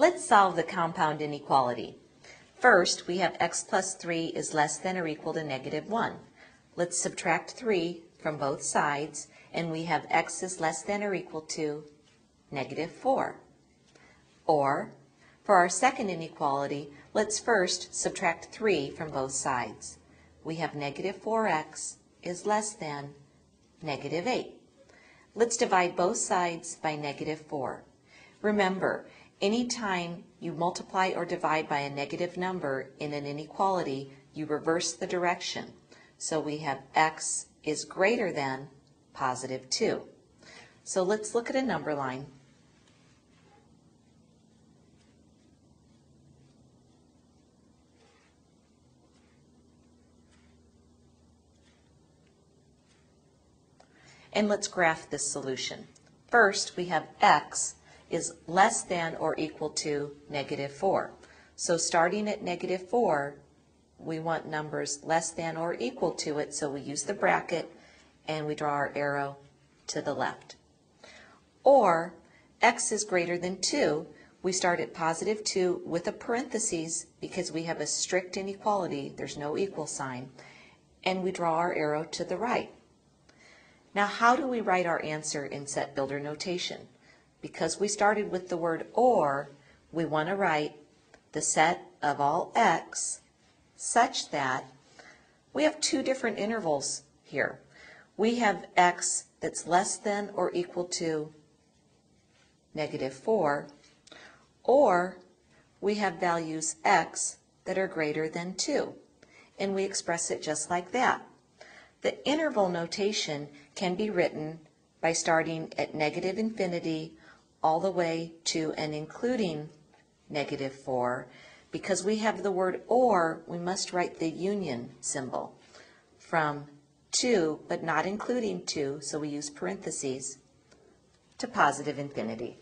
Let's solve the compound inequality. First, we have x plus 3 is less than or equal to negative 1. Let's subtract 3 from both sides, and we have x is less than or equal to negative 4. Or, for our second inequality, let's first subtract 3 from both sides. We have negative 4x is less than negative 8. Let's divide both sides by negative 4. Remember, anytime you multiply or divide by a negative number in an inequality, you reverse the direction. So we have x is greater than positive 2. So let's look at a number line. And let's graph this solution. First, we have x is less than or equal to negative 4. So starting at negative 4, we want numbers less than or equal to it, so we use the bracket and we draw our arrow to the left. Or x is greater than 2, we start at positive 2 with a parenthesis because we have a strict inequality, there's no equal sign, and we draw our arrow to the right. Now how do we write our answer in set builder notation? Because we started with the word or, we want to write the set of all x such that we have two different intervals here. We have x that's less than or equal to negative 4, or we have values x that are greater than 2, and we express it just like that. The interval notation can be written by starting at negative infinity all the way to and including negative 4. Because we have the word or, we must write the union symbol from 2, but not including 2, so we use parentheses, to positive infinity.